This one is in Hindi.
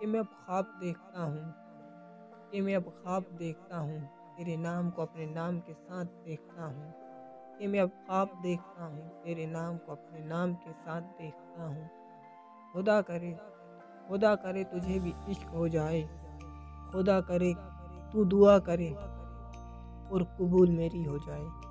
कि मैं अब ख्वाब देखता हूँ, कि मैं अब ख्वाब देखता हूँ, तेरे नाम को अपने नाम के साथ देखता हूँ, कि मैं अब ख्वाब देखता हूँ, तेरे नाम को अपने नाम के साथ देखता हूँ। खुदा करे खुदा करे तुझे भी इश्क हो जाए। खुदा करे, तू दुआ करे और कबूल मेरी हो जाए।